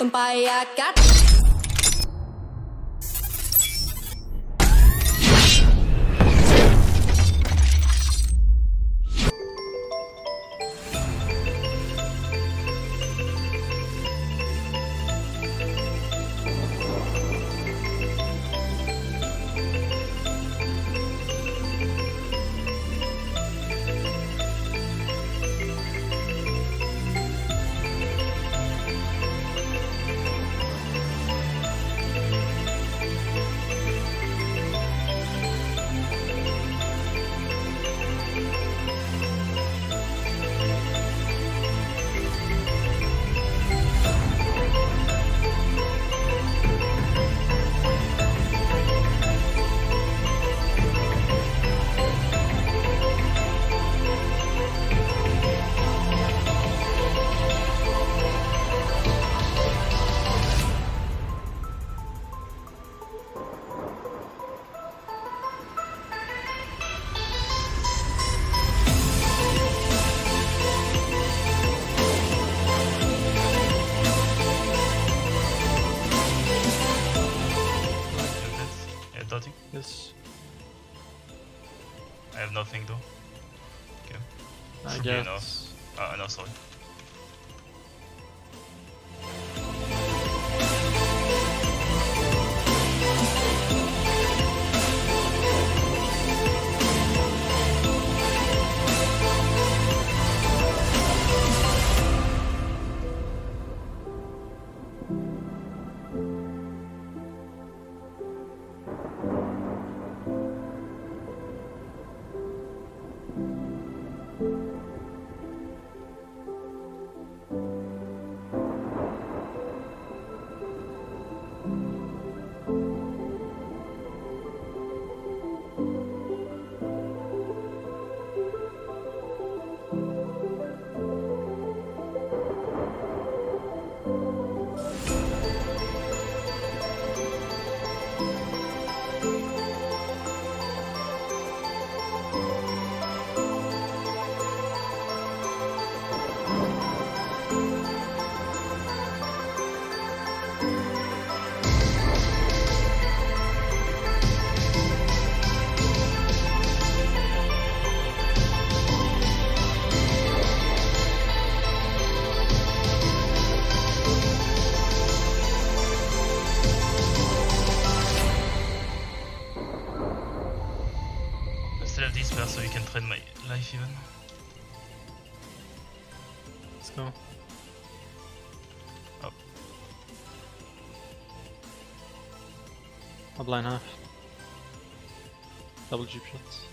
tumpayakat. I Should be get. Uh, no, sorry. Blind half. Double cheap shots.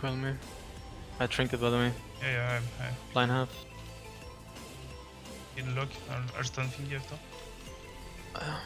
Quelmir. I trinket by the way. Yeah, yeah, I, I Blind half. hidden lock. I'll, I'll stun thingy after. Ah,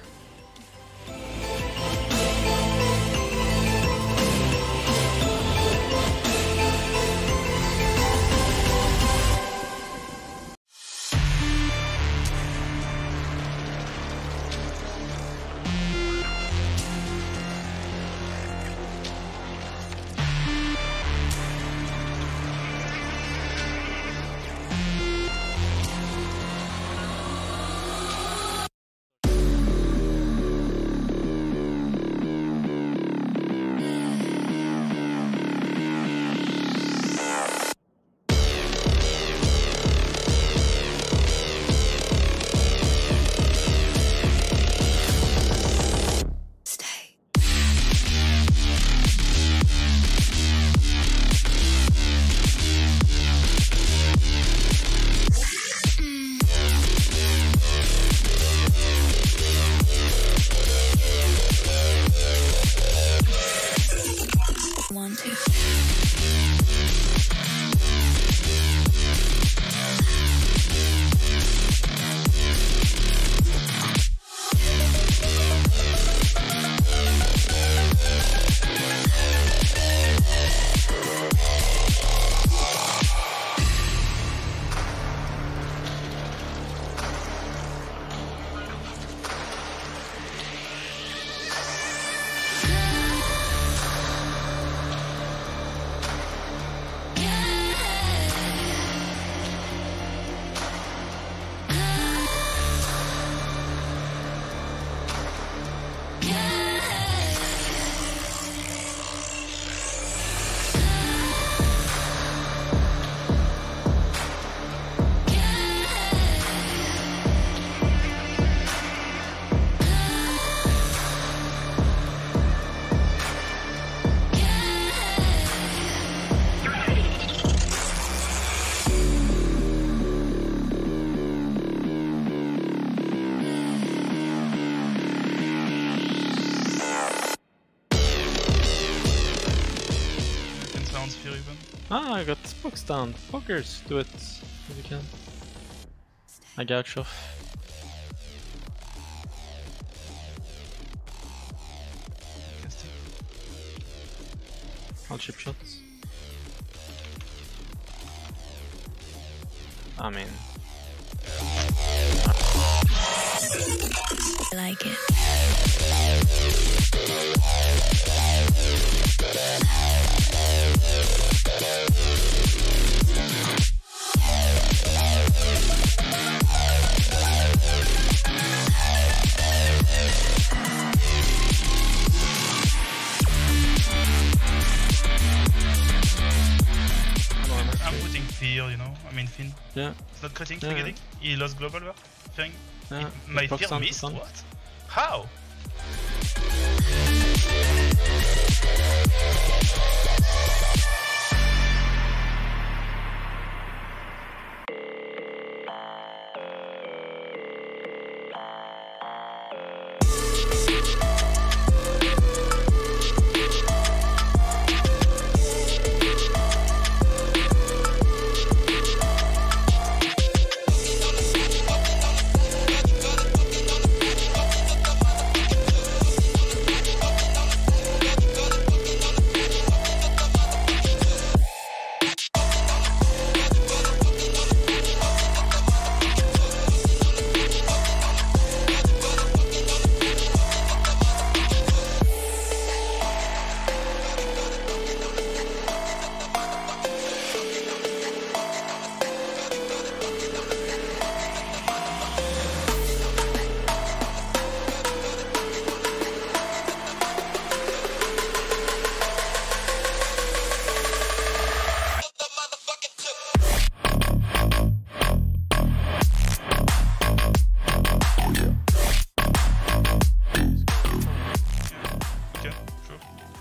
I got spokes down. Pokers, do it if you can. I gouge off. I'll chip shots. I mean, like it. I'm putting fear, you know. I mean, Finn. yeah, It's not cutting, Yeah, forgetting. He lost global war. Fearing. Yeah. My Box fear down, missed? box down. What? How?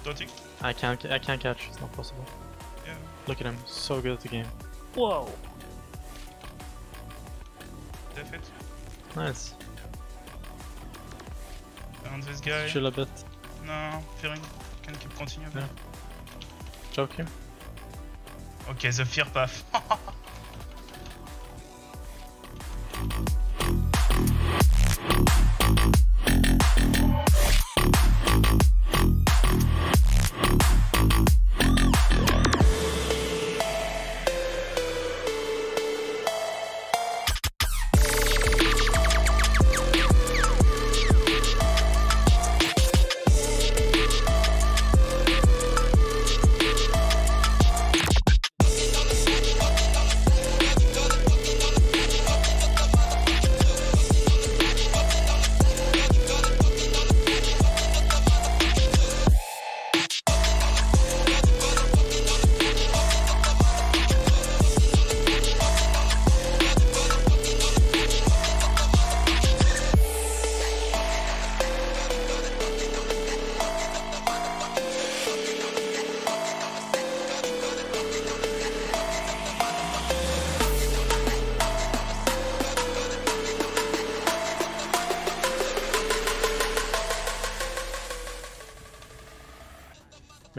Dotting. I can't, I can't catch. It's not possible. Yeah. Look at him, so good at the game. Whoa. Def it. Nice. And this guy. Chill a bit. No, fearing. Can keep continuing. Yeah. Joke here. Okay, the fear path.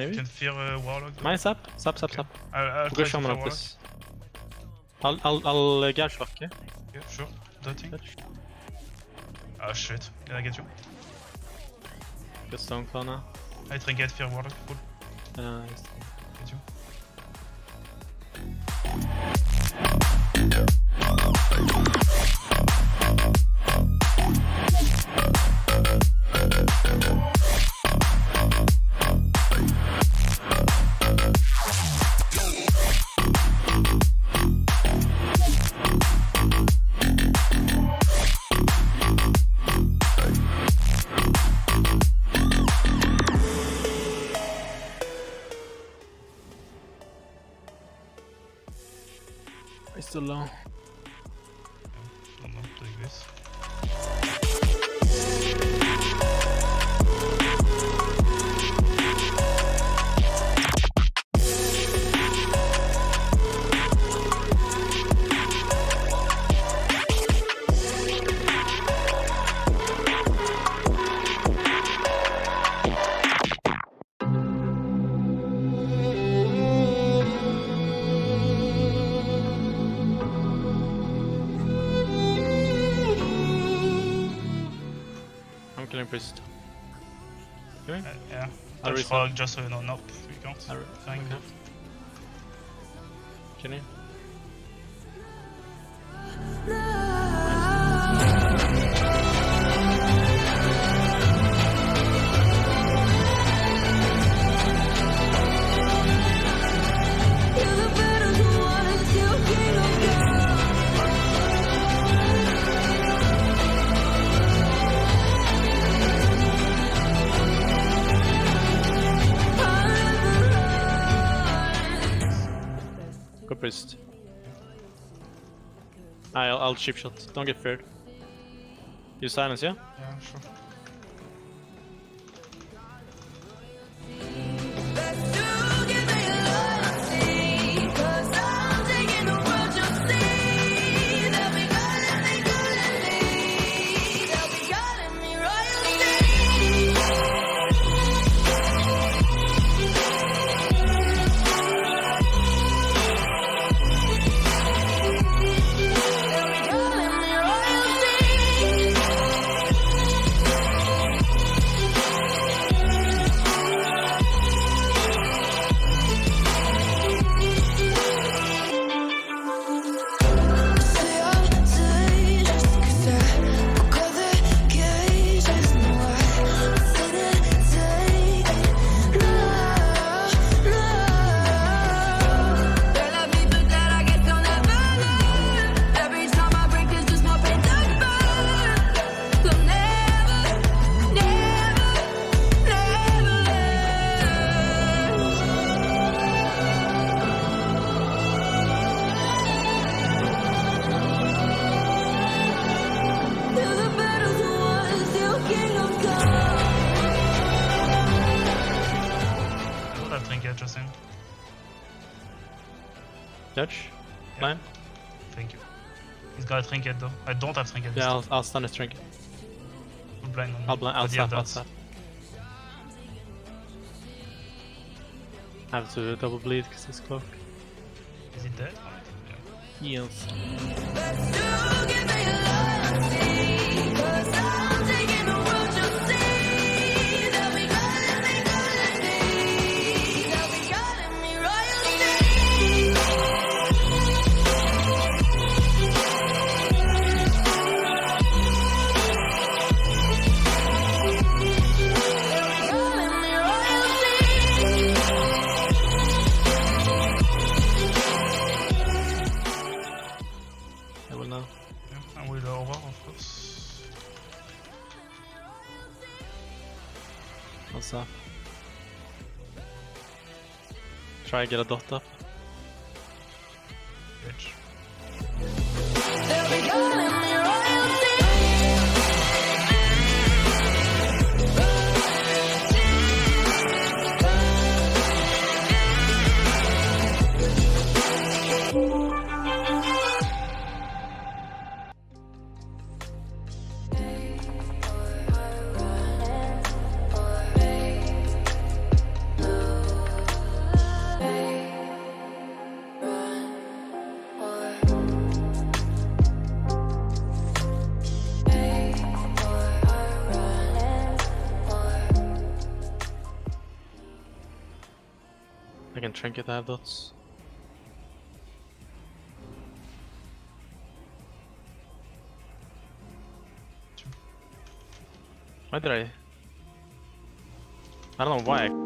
Maybe? can fear uh, warlock. though. Mine sap, sap, sap, Okay. sap. I'll, I'll try to fear this. I'll, I'll, I'll uh, back, yeah? Sure. Dotting. Ah shit. Did I get you? Stone claw now. I trinket fear warlock. Cool. Uh, yes. Get you. It's Just so you know. Nope, we can't. Trying okay. both. Killing. I'll, cheap shot. Don't get feared. You silence, yeah? Yeah, sure. Got a trinket though. I don't have trinket. Yeah, I'll, time. I'll stun his trinket. Full blind on. I'll, bl- I'll But yeah, stop, I'll that's- stop. Have to double bleed because he's cloak. Is he dead? Yeah. Heals. Try to get a dot up. Trinket I have dots. Why did I? I don't know why.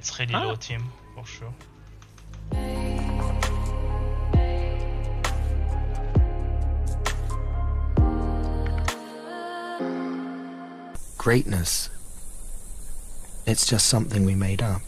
It's really Ah. low team, for sure. Greatness. It's just something we made up.